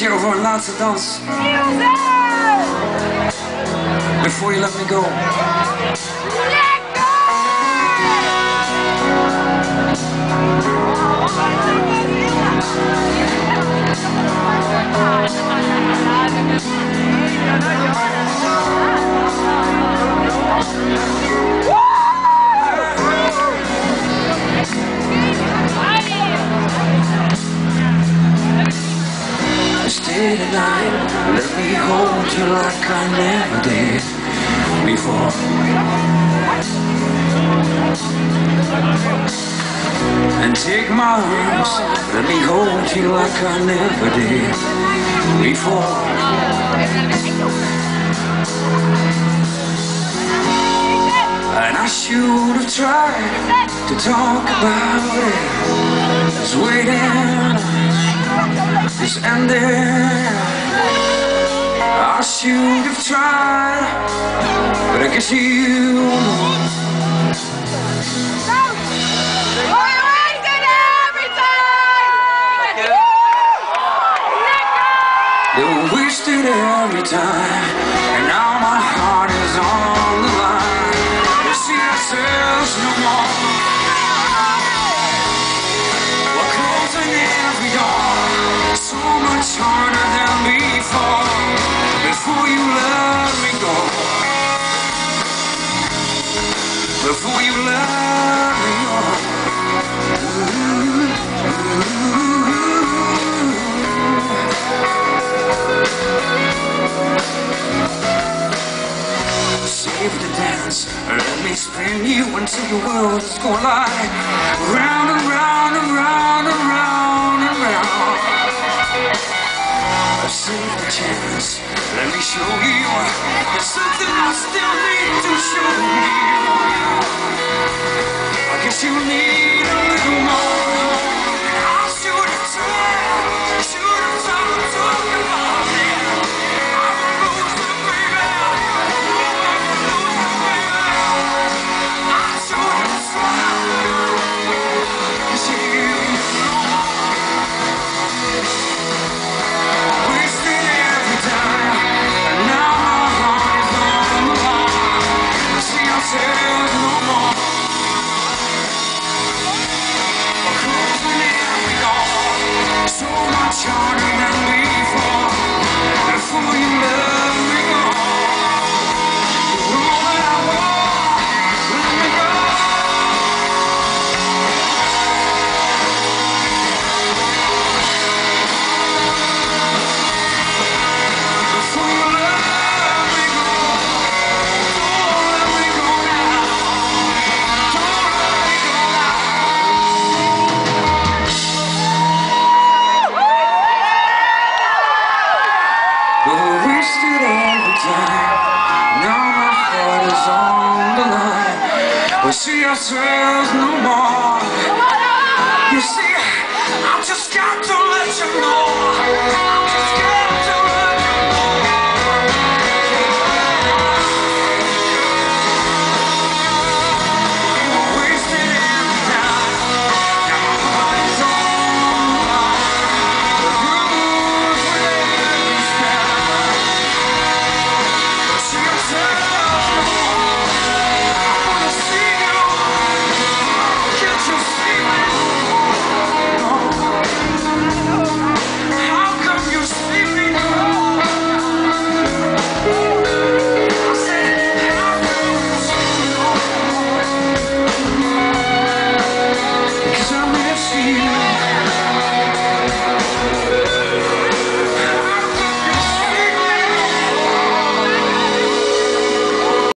you over and lots of dance. Before you let me go. Stay tonight, let me hold you like I never did before. And take my arms, let me hold you like I never did before. And I should have tried to talk about it. Just waiting is ending. I should have tried, but I guess you. You wasted every time, you let me. Save the dance, let me spin you until your world is gonna. Round and round and round and round and round. Save the chance, let me show you. There's something I still need to show you. I guess See ourselves no more. You see, I just got to let you know.